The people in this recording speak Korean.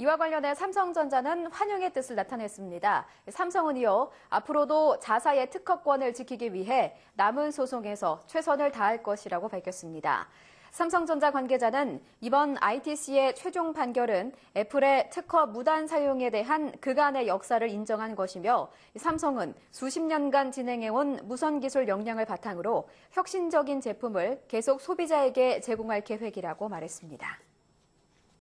이와 관련해 삼성전자는 환영의 뜻을 나타냈습니다. 삼성은 이어 앞으로도 자사의 특허권을 지키기 위해 남은 소송에서 최선을 다할 것이라고 밝혔습니다. 삼성전자 관계자는 이번 ITC의 최종 판결은 애플의 특허 무단 사용에 대한 그간의 역사를 인정한 것이며 삼성은 수십 년간 진행해온 무선 기술 역량을 바탕으로 혁신적인 제품을 계속 소비자에게 제공할 계획이라고 말했습니다.